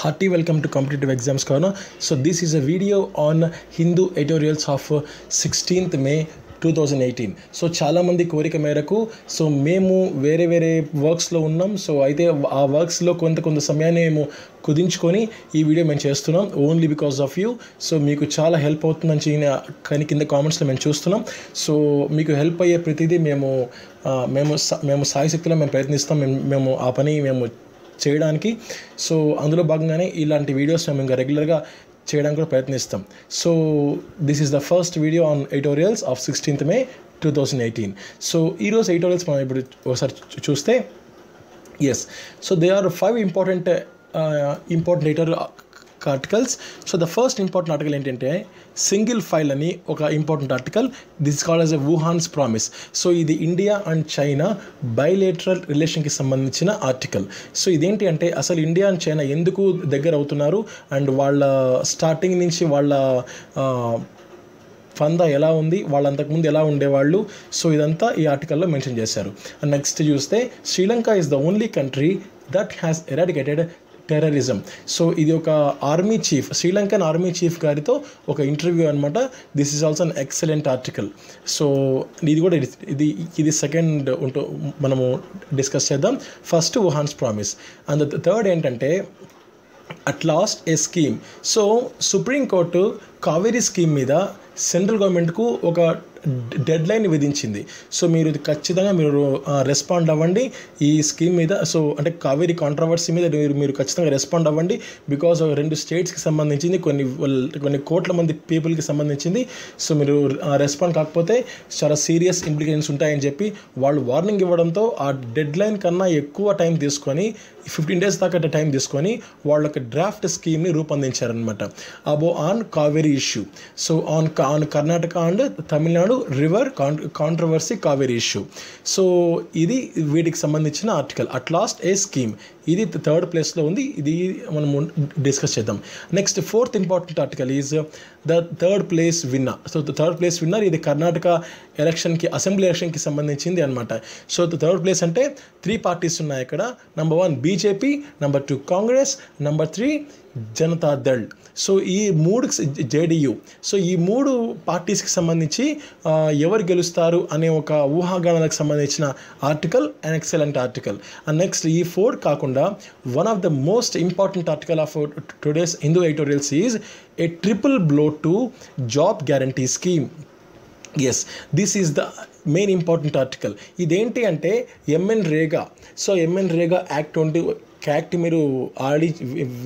Hearty welcome to competitive exams corner. So this is a video on Hindu editorials of uh, sixteenth 16th May two thousand eighteen so చాలామంది కోరిక మేరకు so మేము వేరే వేరే వర్క్స్లో ఉన్నాం. So అయితే ఆ వర్క్స్లో కొంత కొంత సమయాన్ని మేము కుదించుకొని ఈ వీడియో మేము చేస్తున్నాం. Only because of you so మీకు చాలా హెల్ప్ అవుతుందని చిన్న కానీ కింద కామెంట్స్లో మేము చూస్తున్నాం. సో మీకు హెల్ప్ అయ్యే ప్రతిదీ మేము మేము మేము సాయశక్తిలో మేము ప్రయత్నిస్తాం. మేము మేము ఆ పని మేము చేయడానికి. సో అందులో భాగంగానే ఇలాంటి వీడియోస్ మేము ఇంకా రెగ్యులర్గా చేయడానికి కూడా ప్రయత్నిస్తాం. So this is the first video on editorials of sixteenth May two thousand eighteen so ఈరోజు ఎడిటోరియల్స్ మనం ఇప్పుడు ఒకసారి చూస్తే yes so they are five important important editorial articles so the first important article ఏంటంటే సింగిల్ ఫైల్ అని ఒక important article this called as a Wuhan's promise so ఇది India and China bilateral రిలేషన్కి సంబంధించిన ఆర్టికల్ సో ఇదేంటి అంటే అసలు India and China ఎందుకు దగ్గర అవుతున్నారు? అండ్ వాళ్ళ స్టార్టింగ్ నుంచి వాళ్ళ ఫందా ఎలా ఉంది? వాళ్ళు అంతకుముందు ఎలా ఉండేవాళ్ళు? సో ఇదంతా ఈ ఆర్టికల్లో మెన్షన్ చేశారు. అండ్ నెక్స్ట్ చూస్తే Sri Lanka is the only country that has eradicated terrorism. So ఇది ఒక army chief Sri Lankan army chief గారితో ఒక ఇంటర్వ్యూ అనమాట this is also an excellent article so ఇది కూడా ఇది- ఇది ఇది సెకండ్ ఉంటూ మనము డిస్కస్ చేద్దాం. First Wuhan's promise and third ఏంటంటే at last a scheme so Supreme Court Kaveri scheme మీద సెంట్రల్ గవర్నమెంట్కు ఒక డెడ్ లైన్ విధించింది. సో మీరు ఖచ్చితంగా మీరు రెస్పాండ్ అవ్వండి. ఈ స్కీమ్ మీద సో అంటే కావేరీ కాంట్రవర్సీ మీద మీరు మీరు ఖచ్చితంగా రెస్పాండ్ అవ్వండి. బికాస్ రెండు స్టేట్స్కి సంబంధించింది కొన్ని కొన్ని కోట్ల మంది పీపుల్కి సంబంధించింది. సో మీరు రెస్పాండ్ కాకపోతే చాలా సీరియస్ ఇంప్లికేషన్స్ ఉంటాయని చెప్పి వాళ్ళు వార్నింగ్ ఇవ్వడంతో ఆ డెడ్ లైన్ కన్నా ఎక్కువ టైం తీసుకొని ఫిఫ్టీన్ డేస్ దాకా టైం తీసుకొని వాళ్ళ యొక్క డ్రాఫ్ట్ స్కీమ్ని రూపొందించారనమాట అబో on Kaveri issue. So on on Karnataka and Tamil Nadu river controversy Kaveri issue so ఇది వీటికి సంబంధించిన article at last a scheme ఇది థర్డ్ ప్లేస్లో ఉంది. ఇది మనము డిస్కస్ చేద్దాం. Next fourth important article is the third place winner so third place winner ఇది కర్ణాటక ఎలక్షన్కి అసెంబ్లీ ఎలక్షన్కి సంబంధించింది అనమాట సో థర్డ్ ప్లేస్ అంటే త్రీ పార్టీస్ ఉన్నాయి ఇక్కడ number one BJP number two Congress number three Janata Dal so ఈ మూడు జేడీయూ సో ఈ మూడు పార్టీస్కి సంబంధించి ఎవరు గెలుస్తారు అనే ఒక ఊహాగానాలకు సంబంధించిన article and excellent article and next ఈ ఫోర్ కాకుండా one of the most important article of today's Hindu editorials is a triple blow to job guarantee scheme yes this is the main important article ఇదేంటి అంటే MNREGA so MNREGA act twenty act మీరు ఆడి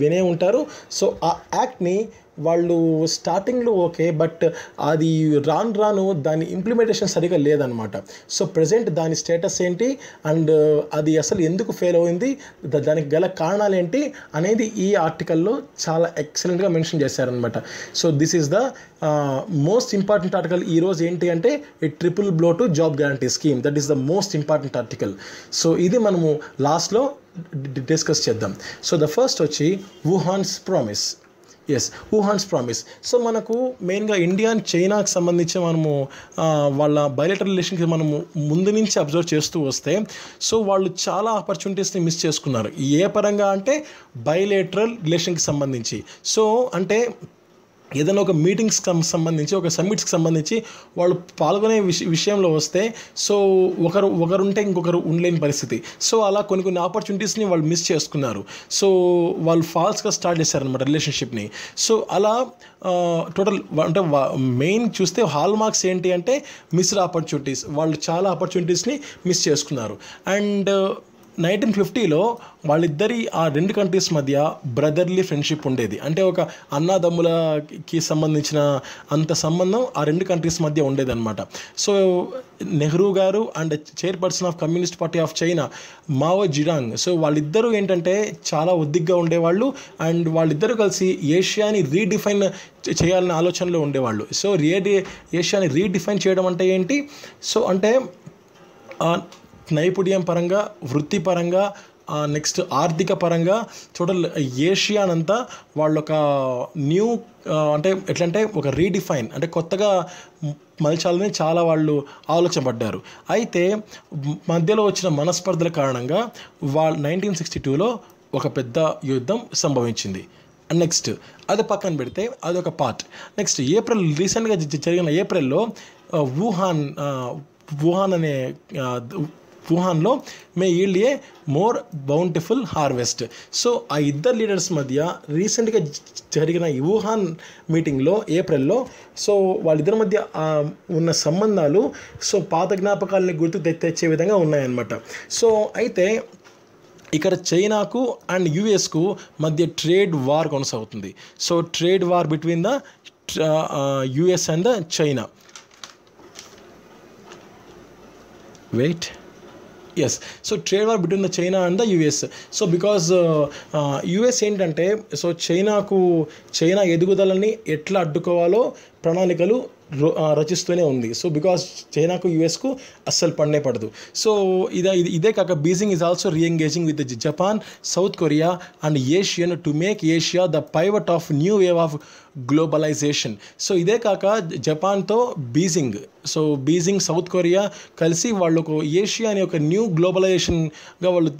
వినే ఉంటారు. So ఆ యాక్ట్ని వాళ్ళు స్టార్టింగ్లో okay but అది రాను రాను దాని ఇంప్లిమెంటేషన్ సరిగా లేదనమాట సో ప్రజెంట్ దాని స్టేటస్ ఏంటి? అండ్ uh, అది అసలు ఎందుకు ఫెయిల్ అయింది? దానికి గల కారణాలు ఏంటి? అనేది ఈ ఆర్టికల్లో చాలా ఎక్సలెంట్గా మెన్షన్ చేశారనమాట so this is the most important article ఈరోజు ఏంటి అంటే ఈ triple blow to job guarantee scheme that is the most important article so ఇది మనము లాస్ట్లో డిస్కస్ చేద్దాం. సో ద ఫస్ట్ వచ్చి Wuhan's promise yes Wuhan's promise so మనకు మెయిన్గా ఇండియా అండ్ చైనాకి సంబంధించి మనము వాళ్ళ బయలెటర్ రిలేషన్కి మనము ముందు నుంచి అబ్జర్వ్ చేస్తూ వస్తే సో వాళ్ళు చాలా ఆపర్చునిటీస్ని మిస్ చేసుకున్నారు. ఏ పరంగా అంటే బయలేటరల్ రిలేషన్కి సంబంధించి. సో అంటే ఏదైనా ఒక మీటింగ్స్ సంబంధించి ఒక సమ్మిట్స్కి సంబంధించి వాళ్ళు పాల్గొనే విష విషయంలో వస్తే సో ఒకరు ఒకరుంటే ఇంకొకరు ఉండలేని పరిస్థితి. సో అలా కొన్ని కొన్ని ఆపర్చునిటీస్ని వాళ్ళు మిస్ చేసుకున్నారు. సో వాళ్ళు ఫాల్స్గా స్టార్ట్ చేశారనమాట రిలేషన్షిప్ని సో అలా టోటల్ అంటే మెయిన్ చూస్తే హాల్ మార్క్స్ ఏంటి అంటే మిస్డ్ ఆపర్చునిటీస్ వాళ్ళు చాలా ఆపర్చునిటీస్ని మిస్ చేసుకున్నారు. అండ్ నైన్టీన్ ఫిఫ్టీలో వాళ్ళిద్దరి ఆ రెండు కంట్రీస్ మధ్య బ్రదర్లీ ఫ్రెండ్షిప్ ఉండేది. అంటే ఒక అన్నదమ్ములకి సంబంధించిన అంత సంబంధం ఆ రెండు కంట్రీస్ మధ్య ఉండేదన్నమాట. సో నెహ్రూ గారు and chairperson of communist party of China Mao Zedong so వాళ్ళిద్దరూ ఏంటంటే చాలా ఒద్దిగ్గా ఉండేవాళ్ళు అండ్ వాళ్ళిద్దరూ కలిసి ఏషియాని రీడిఫైన్ చేయాలనే ఆలోచనలో ఉండేవాళ్ళు. సో రియే ఏషియాని రీడిఫైన్ చేయడం అంటే ఏంటి? సో అంటే నైపుణ్యం పరంగా వృత్తిపరంగా నెక్స్ట్ ఆర్థిక పరంగా టోటల్ ఏషియానంతా వాళ్ళొక న్యూ అంటే ఎట్లంటే ఒక రీడిఫైన్ అంటే కొత్తగా మలచాలని చాలా వాళ్ళు ఆలోచన పడ్డారు అయితే మధ్యలో వచ్చిన మనస్పర్ధల కారణంగా వాళ్ళు నైన్టీన్ సిక్స్టీ టూలో ఒక పెద్ద యుద్ధం సంభవించింది. నెక్స్ట్ అది పక్కన పెడితే అదొక పార్ట్. నెక్స్ట్ ఏప్రిల్ రీసెంట్గా జరిగిన ఏప్రిల్లో వుహాన్ వుహాన్ అనే వుహాన్లో may yield a more bountiful harvest so ఆ ఇద్దరు లీడర్స్ మధ్య రీసెంట్గా జరిగిన ఈ వుహాన్ మీటింగ్లో ఏప్రిల్లో సో వాళ్ళిద్దరి మధ్య ఉన్న సంబంధాలు సో పాత జ్ఞాపకాలని గుర్తు తెచ్చే విధంగా ఉన్నాయన్నమాట. సో అయితే ఇక్కడ చైనాకు అండ్ యుఎస్కు మధ్య ట్రేడ్ వార్ కొనసాగుతుంది. So trade war between the US and the China. Wait yes so trade war between the China and the US so because US ఏంటంటే సో చైనాకు చైనా ఎదుగుదలని ఎట్లా అడ్డుకోవాలో ప్రణాళికలు రచిస్తూనే ఉంది. సో బికాస్ చైనాకు యుఎస్కు అస్సలు పండే పడదు. సో ఇదే ఇది- ఇదే కాక Beijing is also reengaging with Japan South Korea and ASEAN to make Asia the pivot of new wave of globalisation so ఇదే కాక జపాన్తో Beijing. So Beijing South Korea కలిసి వాళ్ళు ఒక ఏషియా అనే ఒక న్యూ గ్లోబలైజేషన్గా వాళ్ళు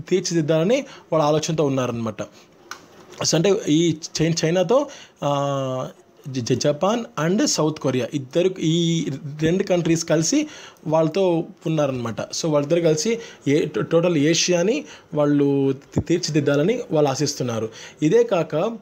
తీర్చిదిద్దాలని వాళ్ళ ఆలోచనతో ఉన్నారనమాట సో అంటే ఈ చైనాతో జపాన్ అండ్ సౌత్ కొరియా ఇద్దరు ఈ రెండు కంట్రీస్ కలిసి వాళ్ళతో ఉన్నారనమాట సో వాళ్ళిద్దరు కలిసి ఏ టోటల్ ఏషియాని వాళ్ళు తీర్చిదిద్దాలని వాళ్ళు ఆశిస్తున్నారు. ఇదే కాక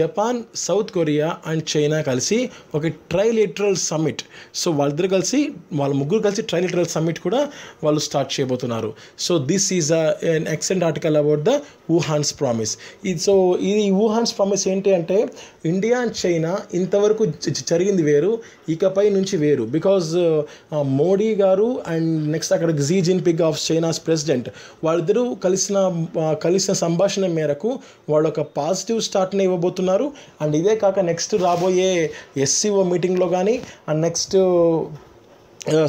Japan South Korea and China కలిసి ఒక ట్రైలిటరల్ సమ్మిట్. సో వాళ్ళిద్దరు కలిసి వాళ్ళ ముగ్గురు కలిసి ట్రైలిటరల్ సమ్మిట్ కూడా వాళ్ళు స్టార్ట్ చేయబోతున్నారు. So this is an excellent article about the Wuhan's promise. ఇది సో ఇది వుహాన్స్ ప్రామిస్ ఏంటి అంటే ఇండియా అండ్ చైనా ఇంతవరకు జరిగింది వేరు ఇకపై నుంచి వేరు. బికాజ్ మోడీ గారు అండ్ నెక్స్ట్ అక్కడ Xi Jinping of China's president వాళ్ళిద్దరూ కలిసిన కలిసిన సంభాషణ మేరకు వాళ్ళు ఒక పాజిటివ్ స్టార్ట్ని ఇవ్వబోతున్నారు. అండ్ ఇదే కాక నెక్స్ట్ రాబోయే ఎస్సీఓ మీటింగ్లో కానీ and next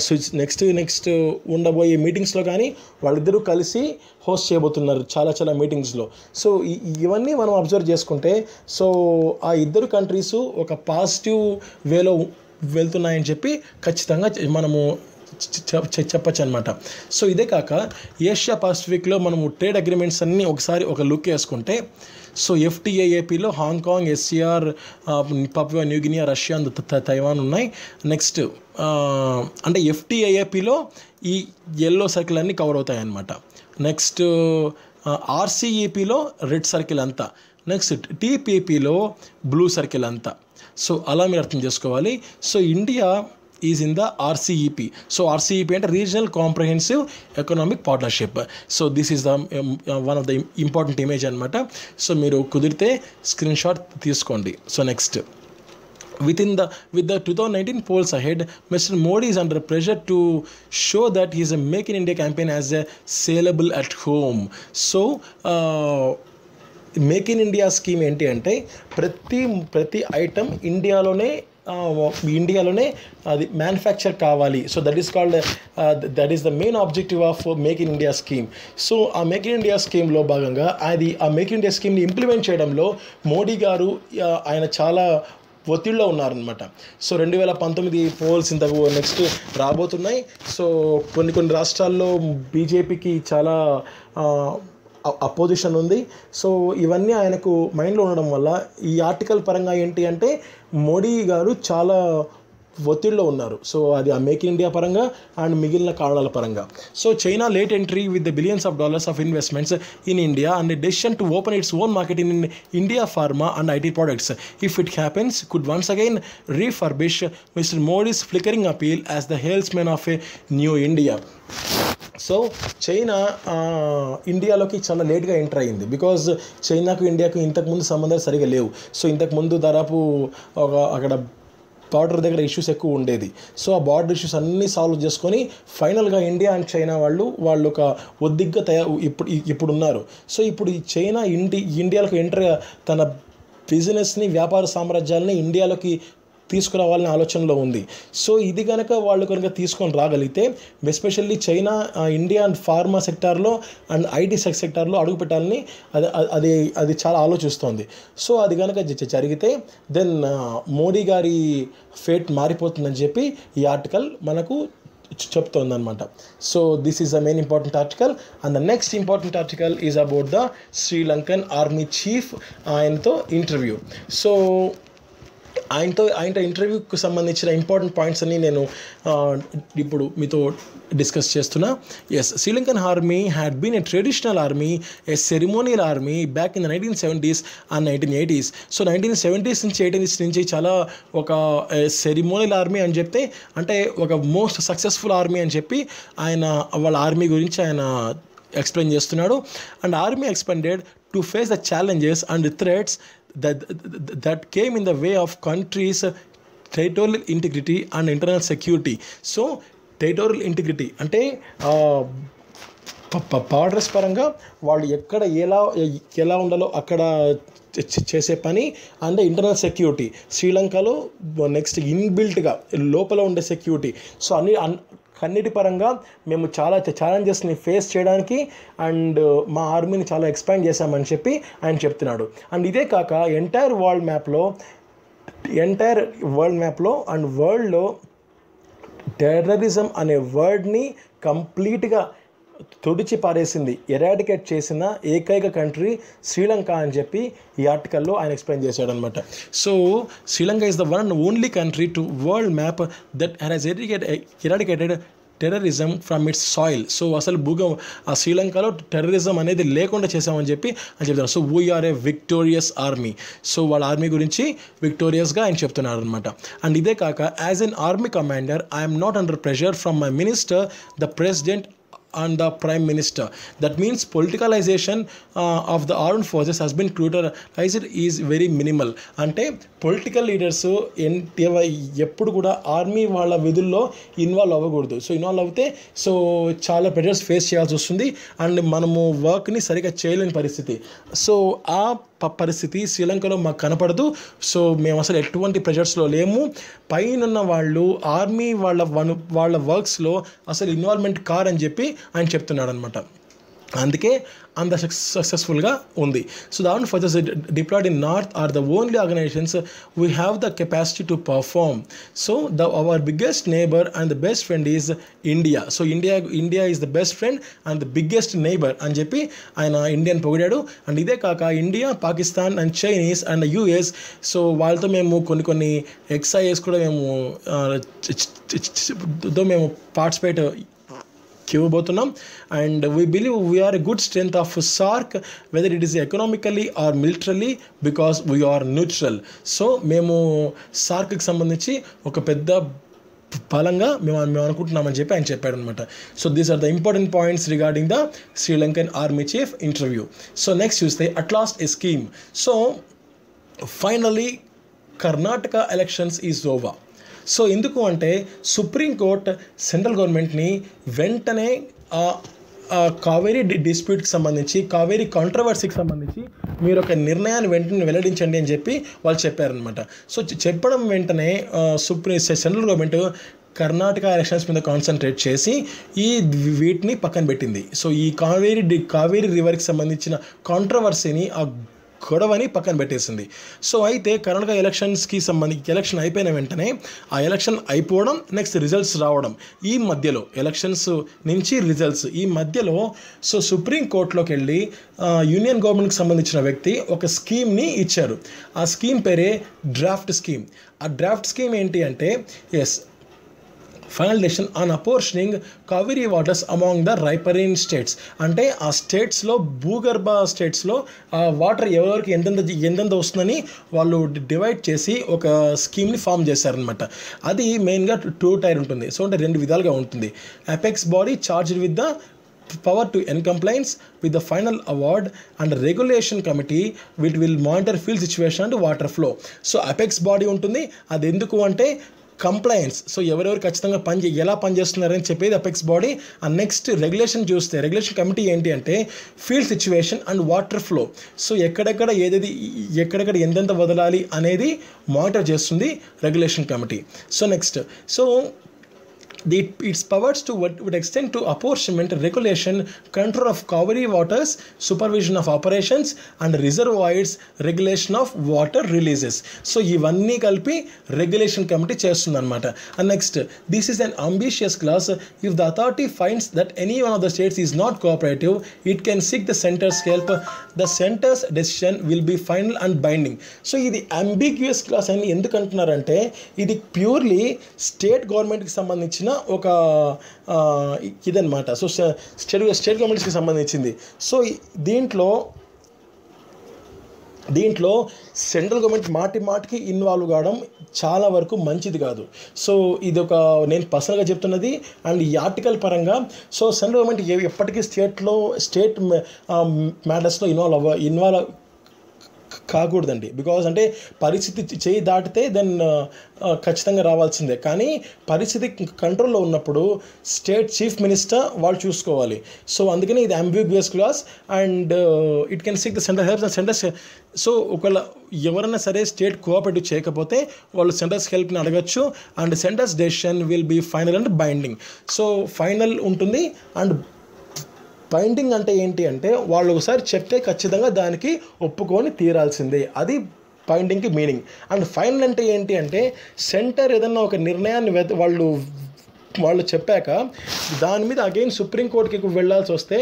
switch next next ఉండబోయే మీటింగ్స్లో కానీ వాళ్ళిద్దరూ కలిసి హోస్ట్ చేయబోతున్నారు చాలా చాలా మీటింగ్స్లో. సో ఇవన్నీ మనం అబ్జర్వ్ చేసుకుంటే సో ఆ ఇద్దరు కంట్రీస్ ఒక పాజిటివ్ వేలో వెళ్తున్నాయని చెప్పి ఖచ్చితంగా మనము చెప్పచ్చు అనమాట సో ఇదే కాక ఏషియా పసిఫిక్లో మనము ట్రేడ్ అగ్రిమెంట్స్ అన్నీ ఒకసారి ఒక లుక్ వేసుకుంటే so ఎఫ్టీఏఏపీలో Hong Kong SAR Papua New Guinea Russia Taiwan ఉన్నాయి. నెక్స్ట్ అంటే ఎఫ్టీఏఏపీలో ఈ ఎల్లో సర్కిల్ అన్నీ కవర్ అవుతాయి అన్నమాట. నెక్స్ట్ ఆర్సీఈపీలో రెడ్ సర్కిల్ అంతా. నెక్స్ట్ టీపీపీలో బ్లూ సర్కిల్ అంతా. సో అలా మీరు అర్థం చేసుకోవాలి. So India is in the RCEP so RCEP అంటే regional comprehensive economic partnership so this is the one of the important image అనమాట సో మీరు కుదిరితే స్క్రీన్ షాట్ తీసుకోండి. So next within the with the 2019 polls ahead mr modi is under pressure to show that his make in india campaign as a saleable at home. So uh, make in India scheme ఏంటి అంటే ప్రతి ప్రతి item ఇండియాలోనే ఇండియాలోనే అది manufacture కావాలి. So that is called that is the main objective of make in India scheme so ఆ make in India స్కీమ్లో భాగంగా అది ఆ మేక్ ఇన్ ఇండియా స్కీమ్ని ఇంప్లిమెంట్ చేయడంలో మోడీ గారు ఆయన చాలా ఒత్తిడిలో ఉన్నారనమాట సో రెండు వేల పంతొమ్మిది పోల్స్ ఇంతకు నెక్స్ట్ రాబోతున్నాయి. సో కొన్ని కొన్ని రాష్ట్రాల్లో బీజేపీకి చాలా అపోజిషన్ ఉంది. సో ఇవన్నీ ఆయనకు మైండ్లో ఉండడం వల్ల ఈ ఆర్టికల్ పరంగా ఏంటి అంటే మోడీ గారు చాలా ఒత్తిడిలో ఉన్నారు. సో అది ఆ మేక్ ఇన్ ఇండియా పరంగా అండ్ మిగిలిన కారణాల పరంగా. So China late entry with the billions of dollars of investments in India and decision to open its own market in India pharma and IT products. If it happens could once again refurbish Mister Modi's flickering appeal as the the men of a new India so China ఇండియాలోకి చాలా లేట్గా enter అయింది. Because చైనాకు ఇండియాకు ఇంతకుముందు సంబంధాలు సరిగా లేవు. So ఇంతకుముందు దాదాపు ఒక అక్కడ బార్డర్ దగ్గర ఇష్యూస్ ఎక్కువ ఉండేది. సో ఆ బార్డర్ ఇష్యూస్ అన్నీ సాల్వ్ చేసుకొని ఫైనల్గా ఇండియా అండ్ చైనా వాళ్ళు వాళ్ళు ఒక ఒద్దిగ్గా తయారు ఇప్పుడు ఇప్పుడు ఉన్నారు సో ఇప్పుడు ఈ చైనా ఇండి ఇండియాలోకి ఎంటర్ తన బిజినెస్ని వ్యాపార సామ్రాజ్యాలని ఇండియాలోకి తీసుకురావాలనే ఆలోచనలో ఉంది. సో ఇది కనుక వాళ్ళు కనుక తీసుకొని రాగలిగితే especially China India and pharma సెక్టార్లో అండ్ ఐటీ సెక్టార్లో అడుగు పెట్టాలని అది అది అది చాలా ఆలోచిస్తోంది. సో అది కనుక జరిగితే దెన్ మోడీ గారి ఫేట్ మారిపోతుందని చెప్పి ఈ ఆర్టికల్ మనకు చెప్తోందనమాట so this is the main important article and the next important article is about the Sri Lankan army chief ఆయనతో ఇంటర్వ్యూ సో ఆయనతో ఆయన ఇంటర్వ్యూకి సంబంధించిన ఇంపార్టెంట్ పాయింట్స్ అన్ని నేను ఇప్పుడు మీతో డిస్కస్ చేస్తున్నా. As Sri Lankan army had been a traditional army a ceremonial army back in the nineteen seventies and nineteen eighties so nineteen seventies నుంచి ఎయిటీస్ నుంచి చాలా ఒక సెరిమోనియల్ ఆర్మీ అని చెప్తే అంటే ఒక మోస్ట్ సక్సెస్ఫుల్ ఆర్మీ అని చెప్పి ఆయన వాళ్ళ ఆర్మీ గురించి ఆయన ఎక్స్ప్లెయిన్ చేస్తున్నాడు. And army expanded to face the challenges and threats that, that came in the way of countries' territorial integrity and internal security. So, territorial integrity అంటే బార్డర్స్ పరంగా వాళ్ళు ఎక్కడ ఎలా ఎలా ఉండాలో అక్కడ చేసే పని అండ్ ఇంటర్నల్ సెక్యూరిటీ శ్రీలంకలో నెక్స్ట్ ఇన్బిల్ట్గా లోపల ఉండే సెక్యూరిటీ సో అన్ని కన్నిటి పరంగా మేము చాలా ఛాలెంజెస్ని ఫేస్ చేయడానికి అండ్ uh, మా ఆర్మీని చాలా ఎక్స్పాండ్ చేశామని చెప్పి ఆయన చెప్తున్నాడు. అండ్ ఇదే కాక ఎంటైర్ వరల్డ్ మ్యాప్లో ఎంటైర్ వరల్డ్ మ్యాప్లో అండ్ వరల్డ్లో టెర్రరిజం అనే వర్డ్ని కంప్లీట్గా తుడిచి పారేసింది. ఎరాడికేట్ చేసిన ఏకైక కంట్రీ శ్రీలంక అని చెప్పి ఈ ఆర్టికల్లో ఆయన ఎక్స్ప్లెయిన్ చేశాడు అనమాట so Sri Lanka is the one and only country to world map that has eradicate eradicated terrorism from its soil so అసలు భూగం ఆ శ్రీలంకలో టెర్రరిజం అనేది లేకుండా చేసామని చెప్పి అని చెప్తున్నారు. So we are a victorious army so వాళ్ళ ఆర్మీ గురించి విక్టోరియస్గా ఆయన చెప్తున్నారు అనమాట అండ్ ఇదే కాక as an army commander I'm not under pressure from my minister the president and the prime minister that means politicalization uh, of the armed forces has been brutalized is very minimal అంటే political leaders ఎప్పుడు కూడా army వాళ్ళ విధుల్లో involve అవ్వకూడదు so involve అవుతే so చాలా pressures face చేయాల్సి వస్తుంది అండ్ మనము వర్క్ని సరిగా చేయలేని పరిస్థితి సో ఆ ప- పరిస్థితి శ్రీలంకలో మాకు కనపడదు. సో మేము అసలు ఎటువంటి ప్రెషర్స్లో లేము. పైన వాళ్ళు ఆర్మీ వాళ్ళ వన్ వాళ్ళ వర్క్స్లో అసలు ఇన్వాల్వ్మెంట్ కార్ అని చెప్పి ఆయన చెప్తున్నాడు అనమాట అందుకే అంత సక్సెస్ఫుల్గా ఉంది. So the arm forces deployed in north are the only organisations we have the capacity to perform so the our biggest neighbour and the best friend is India so India India is the best friend and the biggest neighbour అని చెప్పి ఆయన Indian పొగిడాడు. And ఇదే కాక India Pakistan and Chinese and US so వాళ్ళతో మేము కొన్ని కొన్ని ఎక్సైఎస్ కూడా మేము మేము participate ఇవ్వబోతున్నాం and we believe we are a good strength of SAARC whether it is economically or militarily because we are neutral so మేము సార్క్కి సంబంధించి ఒక పెద్ద బలంగా మేము మేము అనుకుంటున్నామని చెప్పి ఆయన చెప్పాడు అనమాట so these are the important points regarding the Sri Lankan army chief interview so next చూస్తే at last a scheme so finally Karnataka elections is over so ఎందుకు అంటే సుప్రీంకోర్ట్ సెంట్రల్ గవర్నమెంట్ని వెంటనే కావేరీ డిస్ప్యూట్కి సంబంధించి కావేరీ కాంట్రవర్సీకి సంబంధించి మీరు ఒక నిర్ణయాన్ని వెంటనే వెల్లడించండి అని చెప్పి వాళ్ళు చెప్పారనమాట సో చెప్పడం వెంటనే supreme central government Karnataka elections మీద కాన్సన్ట్రేట్ చేసి ఈ వీటిని పక్కన పెట్టింది. సో ఈ కావేరీ డి కావేరీ రివర్కి సంబంధించిన కాంట్రవర్సీని ఆ గొడవని పక్కన పెట్టేసింది. సో అయితే కర్ణాటక ఎలక్షన్స్కి సంబంధించి ఎలక్షన్ అయిపోయిన వెంటనే ఆ ఎలక్షన్ అయిపోవడం నెక్స్ట్ రిజల్ట్స్ రావడం ఈ మధ్యలో ఎలక్షన్స్ నుంచి రిజల్ట్స్ ఈ మధ్యలో సో సుప్రీం కోర్టులోకి వెళ్ళి యూనియన్ గవర్నమెంట్కి సంబంధించిన వ్యక్తి ఒక స్కీమ్ని ఇచ్చారు. ఆ స్కీమ్ పేరే డ్రాఫ్ట్ స్కీమ్. ఆ డ్రాఫ్ట్ స్కీమ్ ఏంటి అంటే as final decision on apportioning Kaveri waters among the riparian states అంటే ఆ స్టేట్స్లో భూగర్భ స్టేట్స్లో ఆ వాటర్ ఎవరెవరికి ఎంతెంత ఎంతెంత వస్తుందని వాళ్ళు డివైడ్ చేసి ఒక స్కీమ్ని ఫామ్ చేశారనమాట అది మెయిన్గా టూ టైర్ ఉంటుంది. సో అంటే రెండు విధాలుగా ఉంటుంది. Apex body charged with the power to an complaints with the final award and regulation committee with will monitor field situation and water flow so apex body ఉంటుంది. అది ఎందుకు అంటే కంప్లైన్స్ సో ఎవరెవరు ఖచ్చితంగా పని ఎలా పనిచేస్తున్నారని చెప్పేది apex body and next regulation చూస్తే రెగ్యులేషన్ కమిటీ ఏంటి అంటే field situation and water flow so ఎక్కడెక్కడ ఏదేది ఎక్కడెక్కడ ఎంతెంత వదలాలి అనేది మానిటర్ చేస్తుంది regulation committee so next so the, its powers to would, would extend to apportionment, regulation, control of covery waters, supervision of operations, and reservoirs, regulation of water releases. So ఇవన్నీ కలిపి regulation committee చేస్తుంది అనమాట and next this is an ambitious clause if the authority finds that any one of the states is not cooperative it can seek the centre's help The centre's decision will be final and binding. So ఇది ambiguous class అని ఎందుకు అంటున్నారంటే ఇది purely state గవర్నమెంట్కి సంబంధించిన ఒక ఇదనమాట ఇదన్నమాట. సో స్టేట్ స్టేట్ గవర్నమెంట్స్కి సంబంధించింది. సో దీంట్లో దీంట్లో సెంట్రల్ గవర్నమెంట్ మాటి మాటికి ఇన్వాల్వ్ కావడం చాలా వరకు మంచిది కాదు. సో ఇది ఒక నేను పర్సనల్గా చెప్తున్నది అండ్ ఈ ఆర్టికల్ పరంగా సో సెంట్రల్ గవర్నమెంట్ ఎప్పటికీ స్టేట్లో స్టేట్ మ్యాటర్స్లో ఇన్వాల్వ్ అవ్వ ఇన్వాల్వ్ కాకూడదండి. బికాజ్ అంటే పరిస్థితి చేయి దాటితే దెన్ uh, uh, ఖచ్చితంగా రావాల్సిందే. కానీ పరిస్థితి కంట్రోల్లో ఉన్నప్పుడు స్టేట్ చీఫ్ మినిస్టర్ వాళ్ళు చూసుకోవాలి. సో అందుకని ఇది ambiguous clause and it can seek the centre help centre's so ఒకవేళ ఎవరైనా సరే స్టేట్ కోఆపరేటివ్ చేయకపోతే వాళ్ళు సెంటర్స్ హెల్ప్ని అడగచ్చు and centre's decision will be final and binding so final ఉంటుంది అండ్ బైండింగ్ అంటే ఏంటి అంటే వాళ్ళు ఒకసారి చెప్తే ఖచ్చితంగా దానికి ఒప్పుకొని తీరాల్సిందే. అది బైండింగ్కి మీనింగ్ అండ్ ఫైనల్ అంటే ఏంటి అంటే సెంటర్ ఏదన్నా ఒక నిర్ణయాన్ని వాళ్ళు వాళ్ళు చెప్పాక దాని మీద అగైన్ సుప్రీంకోర్టుకి వెళ్ళాల్సి వస్తే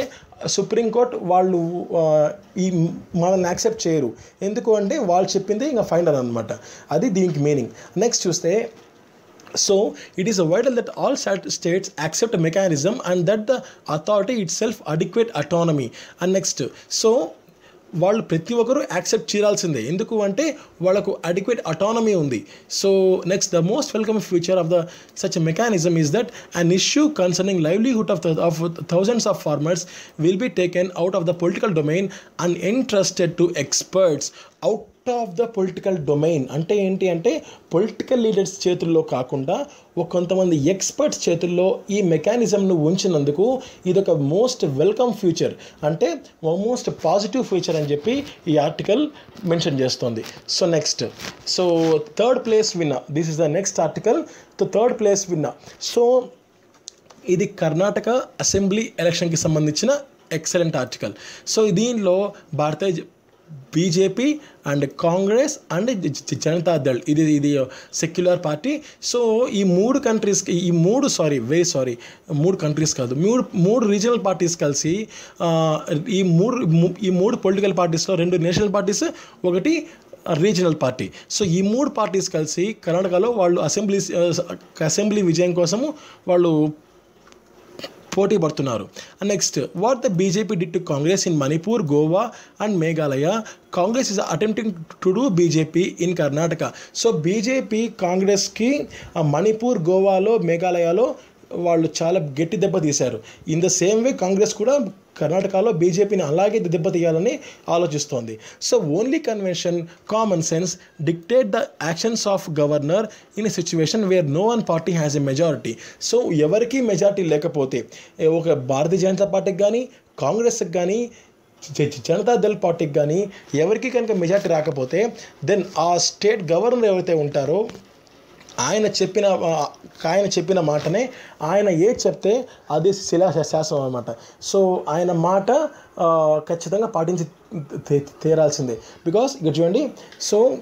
సుప్రీంకోర్టు వాళ్ళు ఈ మనల్ని యాక్సెప్ట్ చేయరు. ఎందుకు అంటే వాళ్ళు చెప్పింది ఇంకా ఫైనల్ అనమాట అది దీనికి మీనింగ్ నెక్స్ట్ చూస్తే So it is vital that all stat- states accept a mechanism and that the authority itself adequate autonomy. And next, so వాళ్ళు ప్రతి ఒక్కరూ యాక్సెప్ట్ చేయాల్సిందే ఎందుకు అంటే వాళ్ళకు అడిక్వేట్ అటానమీ ఉంది. So next the most welcome future of the such mechanism is that an issue concerning livelihood of of thousands of farmers will be taken out of the political domain and interested to experts out of the political domain అంటే ఏంటి అంటే political leaders చేతుల్లో కాకుండా ఒక కొంతమంది experts చేతుల్లో ఈ మెకానిజంను ఉంచినందుకు ఇది ఒక మోస్ట్ వెల్కమ్ ఫ్యూచర్ అంటే మోస్ట్ పాజిటివ్ ఫ్యూచర్ అని చెప్పి ఈ ఆర్టికల్ మెన్షన్ చేస్తుంది. So next so third place winner this is the next article the third place winner so ఇది కర్ణాటక అసెంబ్లీ ఎలక్షన్కి సంబంధించిన ఎక్సలెంట్ ఆర్టికల్. సో దీనిలో Bharatiya BJP and Congress and Janata Dal Janata Dal. ఇది ఇది secular party. So ఈ మూడు కంట్రీస్కి ఈ మూడు సారీ వెరీ సారీ మూడు కంట్రీస్ కాదు. మూడు మూడు రీజనల్ పార్టీస్ కలిసి ఈ మూడు ఈ మూడు పొలిటికల్ పార్టీస్లో రెండు నేషనల్ పార్టీస్ ఒకటి రీజనల్ పార్టీ. సో ఈ మూడు పార్టీస్ కలిసి కర్ణాటకలో వాళ్ళు అసెంబ్లీ అసెంబ్లీ విజయం కోసము వాళ్ళు పోటీ పడుతున్నారు. Next what the BJP did to Congress in Manipur Goa and Meghalaya Congress is attempting to do BJP in Karnataka so BJP కాంగ్రెస్కి ఆ మణిపూర్ గోవాలో మేఘాలయలో వాళ్ళు చాలా గట్టి దెబ్బ తీశారు. In the same way Congress కూడా కర్ణాటకలో బీజేపీని అలాగే దెబ్బతీయాలని ఆలోచిస్తోంది. So only convention common sense dictate the actions of governor in a situation where no one party has a majority so ఎవరికీ మెజారిటీ లేకపోతే ఒక భారతీయ జనతా పార్టీకి కానీ కాంగ్రెస్కి కానీ జ- జనతా దళ్ పార్టీకి కానీ ఎవరికి కనుక మెజారిటీ రాకపోతే దెన్ ఆ స్టేట్ గవర్నర్ ఎవరైతే ఉంటారో ఆయన చెప్పిన ఆయన చెప్పిన మాటనే ఆయన ఏ చెప్తే అది శిలా శాసనం అనమాట సో ఆయన మాట ఖచ్చితంగా పాటించి తీరాల్సిందే. బికాస్ ఇక్కడ చూడండి so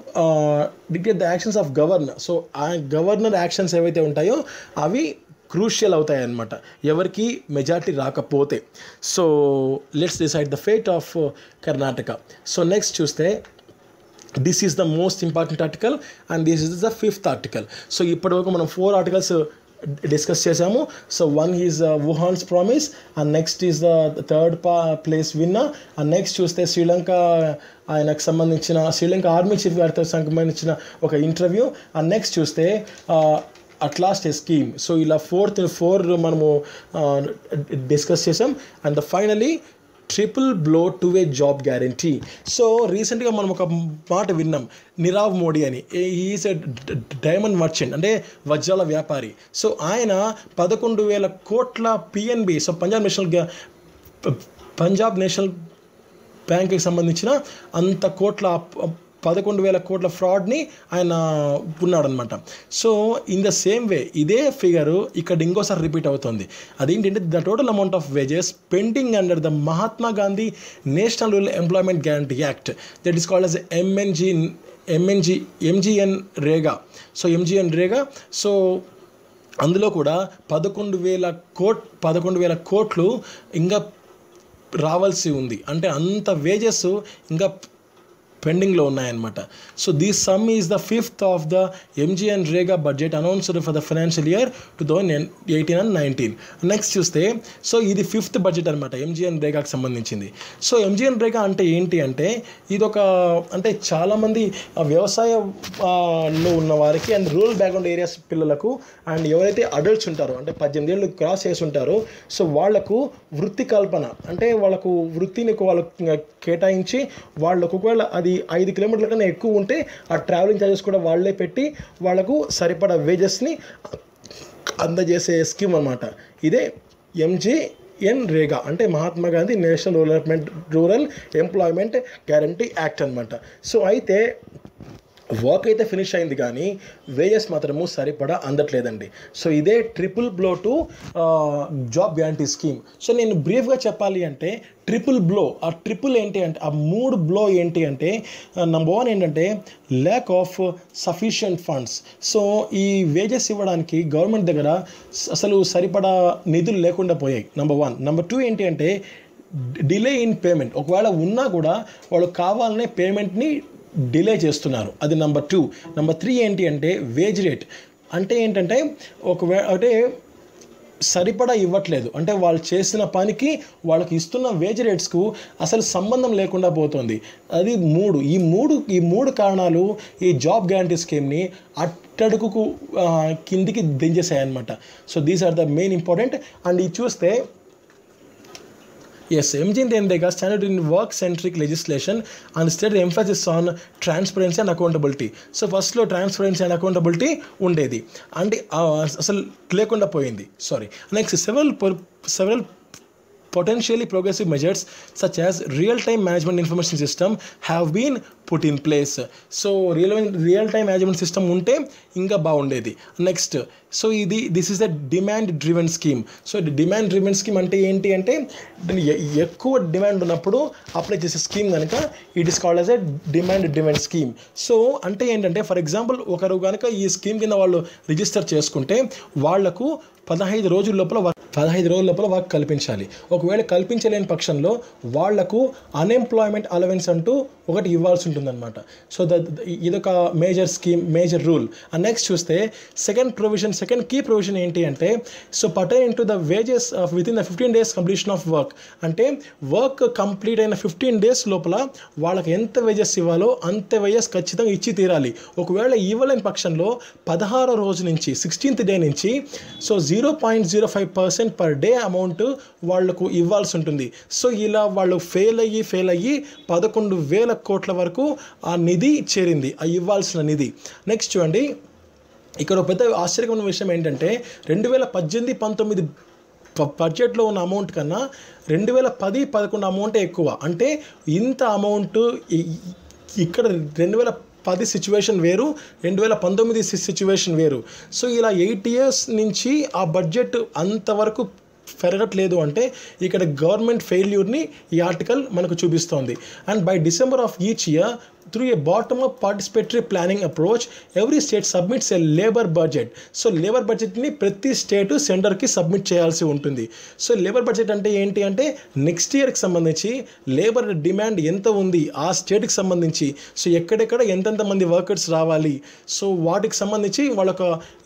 dictate the actions of governor so ఆ గవర్నర్ యాక్షన్స్ ఏవైతే ఉంటాయో అవి క్రూషియల్ అవుతాయన్నమాట. ఎవరికి మెజారిటీ రాకపోతే. So let's decide the fate of Karnataka so next చూస్తే this is the most important article and this is the fifth article so ఇప్పటివరకు మనం ఫోర్ ఆర్టికల్స్ డిస్కస్ చేసాము so one is Wuhan's promise and next is the third pa place winner and next చూస్తే శ్రీలంక ఆయనకు సంబంధించిన Sri Lanka army chief గారితో సంబంధించిన ఒక interview and next చూస్తే at last a scheme so ఇలా ఫోర్త్ ఫోర్ మనము డిస్కస్ చేసాం and finally triple blow to a job guarantee so రీసెంట్గా మనం ఒక మాట విన్నాం నిరావ్ మోడీ అని. ఈజ్ ఎ డైమండ్ మర్చెంట్ అంటే వజ్రాల వ్యాపారి. సో ఆయన పదకొండు వేల కోట్ల పిఎన్బి సో పంజాబ్ నేషనల్ ప- పంజాబ్ నేషనల్ బ్యాంక్కి సంబంధించిన అంత కోట్ల పదకొండు వేల కోట్ల ఫ్రాడ్ని ఆయన ఉన్నాడనమాట so in the same way ఇదే ఫిగర్ ఇక్కడ ఇంకోసారి రిపీట్ అవుతుంది. అదేంటంటే the total amount of wages pending under the Mahatma Gandhi national rural employment guarantee act that is called as MNG MNG MGNREGA so MGNREGA so అందులో కూడా పదకొండు వేల coat పదకొండు వేల కోట్లు ఇంకా రావాల్సి ఉంది. అంటే అంత వేజెస్ ఇంకా పెండింగ్లో ఉన్నాయన్నమాట. So this sum is the fifth of the MGNREGA budget announced for the financial year two thousand eighteen and nineteen next చూస్తే సో ఇది ఫిఫ్త్ బడ్జెట్ అనమాట ఎంజిఎన్ రేగాకి సంబంధించింది. సో ఎంజిఎన్ రేగా అంటే ఏంటి అంటే ఇది ఒక అంటే చాలామంది వ్యవసాయంలో ఉన్న వారికి అండ్ రూరల్ బ్యాక్గ్రౌండ్ ఏరియాస్ పిల్లలకు అండ్ ఎవరైతే అడల్ట్స్ ఉంటారో అంటే పద్దెనిమిది ఏళ్ళు క్రాస్ చేసి ఉంటారో సో వాళ్ళకు వృత్తి కల్పన అంటే వాళ్ళకు వృత్తిని వాళ్ళకు కేటాయించి వాళ్ళకు ఒకవేళ అది ఐదు కిలోమీటర్ల కన్నా ఎక్కువ ఉంటే ఆ ట్రావెలింగ్ ఛార్జెస్ కూడా వాళ్ళే పెట్టి వాళ్ళకు సరిపడా వేజెస్ని అందజేసే స్కీమ్ అనమాట ఇదే ఎంజీ ఎన్ రేగా అంటే Mahatma Gandhi national development rural employment guarantee act అనమాట సో అయితే వర్క్ అయితే ఫినిష్ అయింది కానీ వేజెస్ మాత్రము సరిపడా అందట్లేదండి. సో ఇదే triple blow to job guarantee scheme. So నేను బ్రీఫ్గా చెప్పాలి అంటే ట్రిపుల్ బ్లో ఆ ట్రిపుల్ ఏంటి అంటే ఆ మూడు బ్లో ఏంటి అంటే నెంబర్ వన్ ఏంటంటే lack of sufficient funds so ఈ వేజెస్ ఇవ్వడానికి గవర్నమెంట్ దగ్గర అసలు సరిపడా నిధులు లేకుండా పోయాయి నెంబర్ వన్ నెంబర్ టూ ఏంటి అంటే డిలే ఇన్ పేమెంట్ ఒకవేళ ఉన్నా కూడా వాళ్ళు కావాలనే పేమెంట్ని డిలే చేస్తున్నారు. అది నెంబర్ టూ నెంబర్ త్రీ ఏంటి అంటే వేజ్ రేట్ అంటే ఏంటంటే ఒకవే అంటే సరిపడా ఇవ్వట్లేదు. అంటే వాళ్ళు చేసిన పనికి వాళ్ళకి ఇస్తున్న వేజ్ రేట్స్కు అసలు సంబంధం లేకుండా పోతుంది. అది మూడు. ఈ మూడు ఈ మూడు కారణాలు ఈ జాబ్ గ్యారంటీ స్కీమ్ని అట్టడుగుకు కిందికి దించేసాయి అనమాట so these are the main important and ఇది చూస్తే ఎస్ ఏం చేయింది ఏంటి standard in work centric legislation and state emphasis on transparency and accountability so ఫస్ట్లో ట్రాన్స్పరెన్సీ అండ్ అకౌంటబిలిటీ ఉండేది. అంటే అసలు లేకుండా పోయింది. Sorry next several several potentially progressive measures such as real-time management information system have been put in place. So real real time management system ఉంటే ఇంకా బాగుండేది. Next so ఇది this is the demand driven scheme so demand driven scheme అంటే ఏంటి అంటే ఎక్కువ demand ఉన్నప్పుడు apply చేసే స్కీమ్ కనుక it is called as a demand driven scheme so అంటే ఏంటంటే ఫర్ ఎగ్జాంపుల్ ఒకరు కనుక ఈ స్కీమ్ కింద వాళ్ళు రిజిస్టర్ చేసుకుంటే వాళ్ళకు పదహైదు రోజుల లోపల పదహైదు రోజుల లోపల వర్క్ కల్పించాలి. ఒకవేళ కల్పించలేని పక్షంలో వాళ్ళకు అన్ఎంప్లాయ్మెంట్ అలవెన్స్ అంటూ ఒకటి ఇవ్వాల్సి ఉంటుందన్నమాట. సో ద ఇదొక major scheme major rule and next చూస్తే second provision second key provision ఏంటి అంటే so pertain to the wages within the fifteen days completion of work అంటే వర్క్ కంప్లీట్ అయిన ఫిఫ్టీన్ డేస్ లోపల వాళ్ళకి ఎంత వేజెస్ ఇవ్వాలో అంత వేజెస్ ఖచ్చితంగా ఇచ్చి తీరాలి. ఒకవేళ ఇవ్వలేని పక్షంలో పదహారో రోజు నుంచి సిక్స్టీన్త్ డే నుంచి so zero point zero five percent per day amount వాళ్ళకు ఇవ్వాల్సి ఉంటుంది. సో ఇలా వాళ్ళు ఫెయిల్ అయ్యి ఫెయిల్ అయ్యి పదకొండు వేల కోట్ల వరకు ఆ నిధి చేరింది ఆ ఇవ్వాల్సిన నిధి. నెక్స్ట్ చూడండి. ఇక్కడ ఒక పెద్ద ఆశ్చర్యకరమైన విషయం ఏంటంటే రెండు వేల పద్దెనిమిది పంతొమ్మిది బడ్జెట్లో ఉన్న అమౌంట్ కన్నా రెండు వేల పది పదకొండు అమౌంటే ఎక్కువ. అంటే ఇంత అమౌంట్ ఇక్కడ రెండు వేల పది సిచ్యువేషన్ వేరు రెండు వేల పంతొమ్మిది సిచ్యువేషన్ వేరు. సో ఇలా ఎయిట్ ఇయర్స్ నుంచి ఆ బడ్జెట్ అంతవరకు పెరగట్లేదు అంటే ఇక్కడ గవర్నమెంట్ ఫెయిల్యూర్ని ఈ ఆర్టికల్ మనకు చూపిస్తోంది. And by December of each year through a bottom up participatory planning approach every state submits a labour budget so labour బడ్జెట్ని ప్రతి స్టేటు సెంటర్కి సబ్మిట్ చేయాల్సి ఉంటుంది. సో లేబర్ బడ్జెట్ అంటే ఏంటి అంటే నెక్స్ట్ ఇయర్కి సంబంధించి లేబర్ డిమాండ్ ఎంత ఉంది ఆ స్టేట్కి సంబంధించి. సో ఎక్కడెక్కడ ఎంతెంత మంది వర్కర్స్ రావాలి. సో వాటికి సంబంధించి వాళ్ళొక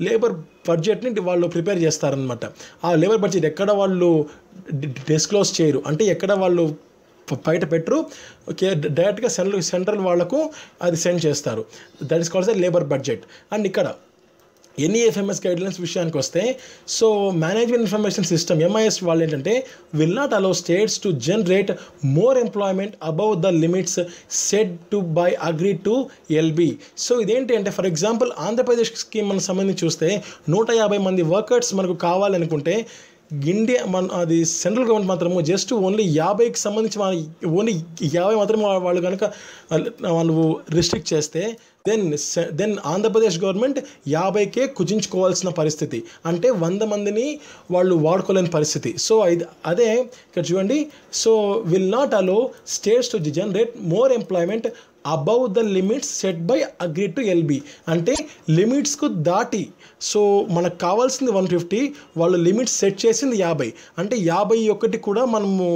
లేబర్ బడ్జెట్ని వాళ్ళు ప్రిపేర్ చేస్తారనమాట ఆ లేబర్ బడ్జెట్ ఎక్కడ వాళ్ళు డిస్క్లోజ్ చేయరు. అంటే ఎక్కడ వాళ్ళు బయట పెట్టరు. ఓకే డైరెక్ట్గా సెంట్రల్ సెంట్రల్ వాళ్ళకు అది సెండ్ చేస్తారు. That is calls the labour budget and ఇక్కడ ఎన్ఈఎఫ్ఎంఎస్ గైడ్లైన్స్ విషయానికి వస్తే so management information system MIS వాళ్ళు ఏంటంటే will not allow states to generate more employment above the limits set to by agree to LB so ఇదేంటి అంటే for example Andhra Pradesh scheme మనకు సంబంధించి చూస్తే నూట యాభై మంది వర్కర్స్ మనకు కావాలనుకుంటే ఇండియా మన అది సెంట్రల్ గవర్నమెంట్ మాత్రము జస్ట్ ఓన్లీ యాభైకి సంబంధించి మన ఓన్లీ యాభై మాత్రమే వాళ్ళు కనుక వాళ్ళు రిస్ట్రిక్ట్ చేస్తే దెన్ దెన్ ఆంధ్రప్రదేశ్ గవర్నమెంట్ యాభైకే కుజించుకోవాల్సిన పరిస్థితి. అంటే వంద మందిని వాళ్ళు వాడుకోలేని పరిస్థితి. సో ఇది అదే ఇక్కడ చూడండి. So will not allow states to generate more employment above the limits set by agree to LB అంటే లిమిట్స్కు దాటి సో మనకు కావాల్సింది వన్ ఫిఫ్టీ వాళ్ళు లిమిట్స్ సెట్ చేసింది యాభై. అంటే యాభై ఒకటి కూడా మనము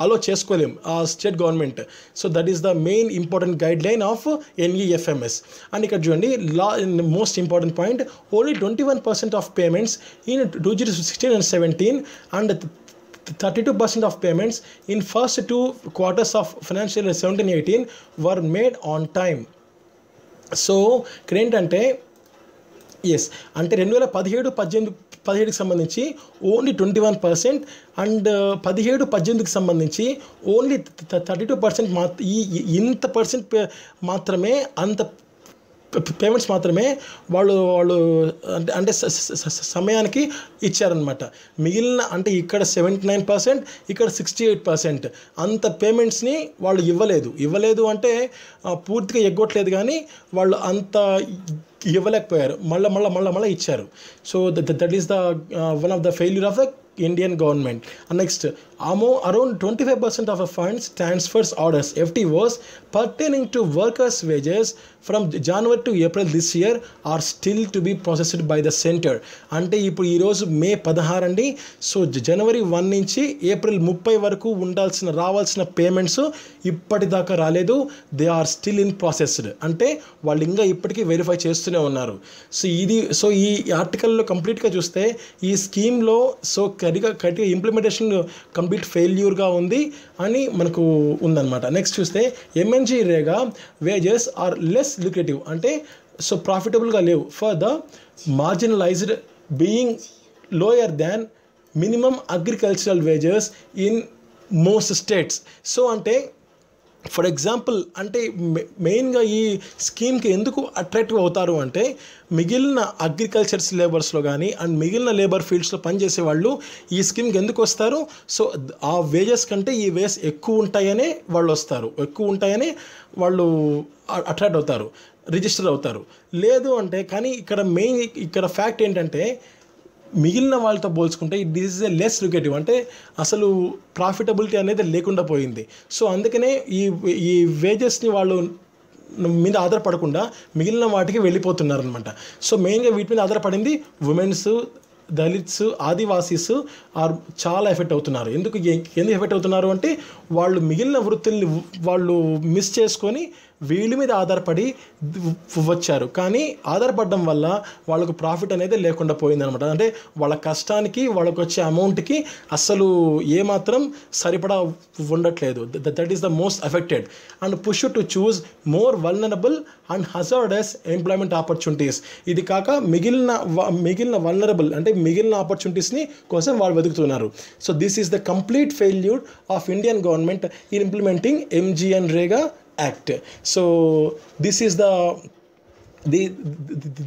అలో చేసుకోలేం ఆ state government so that is the main important guideline of NEFMS and ఇక్కడ చూడండి లా most important point only twenty one percent of payments in two zero sixteen and seventeen and 32% of payments in first two quarters of financial year 17-18 were made on time. So ఇక్కడ ఏంటంటే yes అంటే రెండు వేల పదిహేడు పద్దెనిమిది పదిహేడుకి సంబంధించి only twenty one percent and పదిహేడు పద్దెనిమిదికి సంబంధించి ఓన్లీ థర్టీ టూ పర్సెంట్ మా ఈ ఈ- ఇంత పర్సెంట్ మాత్రమే అంత పేమెంట్స్ మాత్రమే వాళ్ళు వాళ్ళు అంటే అంటే సమయానికి ఇచ్చారనమాట మిగిలిన అంటే ఇక్కడ సెవెంటీ నైన్ పర్సెంట్ ఇక్కడ సిక్స్టీ ఎయిట్ పర్సెంట్. అంత పేమెంట్స్ని వాళ్ళు ఇవ్వలేదు. ఇవ్వలేదు అంటే పూర్తిగా ఎగ్గొట్టలేదు కానీ వాళ్ళు అంత ఇవ్వలేకపోయారు. మళ్ళీ మళ్ళీ మళ్ళీ మళ్ళీ ఇచ్చారు. So that is the one of the failure of the Indian government next అమో around twenty five percent of funds transfers orders FTOs pertaining to workers wages from January to April this year are still to be processed by the centre అంటే ఇప్పుడు ఈరోజు May పదహారు అండి. So జనవరి one నుంచి April ముప్పై వరకు ఉండాల్సిన రావాల్సిన పేమెంట్స్ ఇప్పటిదాకా రాలేదు. They are still in processed అంటే వాళ్ళు ఇంకా ఇప్పటికీ వెరిఫై చేస్తూనే ఉన్నారు. సో ఇది సో ఈ ఆర్టికల్లో కంప్లీట్గా చూస్తే ఈ స్కీమ్లో సో కరిగా కరెక్ట్గా ఇంప్లిమెంటేషన్ కంప్లీట్ బిట్ ఫెయిల్యూర్గా ఉంది అని మనకు ఉందన్నమాట. నెక్స్ట్ చూస్తే MGNREGA wages are less lucrative అంటే సో ప్రాఫిటబుల్గా లేవు. For the marginalized being lower than minimum agricultural wages in most states so అంటే ఫర్ ఎగ్జాంపుల్ అంటే మెయిన్గా ఈ స్కీమ్కి ఎందుకు అట్రాక్టివ్ అవుతారు అంటే మిగిలిన అగ్రికల్చర్స్ లేబర్స్లో కానీ అండ్ మిగిలిన లేబర్ ఫీల్డ్స్లో పనిచేసే వాళ్ళు ఈ స్కీమ్కి ఎందుకు వస్తారు? సో ఆ వేజెస్ కంటే ఈ వేస్ ఎక్కువ ఉంటాయనే వాళ్ళు వస్తారు. ఎక్కువ ఉంటాయని వాళ్ళు అట్రాక్ట్ అవుతారు రిజిస్టర్ అవుతారు. లేదు అంటే కానీ ఇక్కడ మెయిన్ ఇక్కడ ఫ్యాక్ట్ ఏంటంటే మిగిలిన వాళ్ళతో పోల్చుకుంటే this is a less lucrative అంటే అసలు ప్రాఫిటబిలిటీ అనేది లేకుండా పోయింది. సో అందుకనే ఈ ఈ వేజెస్ని వాళ్ళు మీద ఆధారపడకుండా మిగిలిన వాటికి వెళ్ళిపోతున్నారు అనమాట సో మెయిన్గా వీటి మీద ఆధారపడింది ఉమెన్స్ దళిత్స్ ఆదివాసీస్ ఆర్ చాలా ఎఫెక్ట్ అవుతున్నారు. ఎందుకు ఎందుకు ఎఫెక్ట్ అవుతున్నారు అంటే వాళ్ళు మిగిలిన వృత్తుల్ని వాళ్ళు మిస్ చేసుకొని వీళ్ళ మీద ఆధారపడి వచ్చారు. కానీ ఆధారపడడం వల్ల వాళ్ళకు ప్రాఫిట్ అనేది లేకుండా పోయిందనమాట. అంటే వాళ్ళ కష్టానికి వాళ్ళకు వచ్చే అమౌంట్కి అస్సలు ఏమాత్రం సరిపడా ఉండట్లేదు. That is the most affected. And push to choose more vulnerable and hazardous employment opportunities. ఇది కాక మిగిలిన వ- మిగిలిన వల్నరబుల్ అంటే మిగిలిన ఆపర్చునిటీస్ని కోసం వాళ్ళు వెతుకుతున్నారు. So this is the complete failure of Indian government in implementing MGNREGA act so this is the the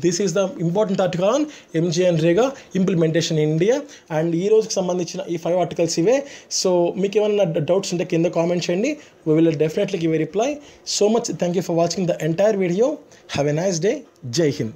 this is the important article on MGNREGA implementation India and ఈ రోజుకి సంబంధించిన ఈ ఫైవ్ ఆర్టికల్స్ ఇవే. సో మీకు ఏమైనా doubts ఉంటే కింద comment చేయండి. We will definitely give reply so much thank you for watching the entire video have a nice day Jai Hind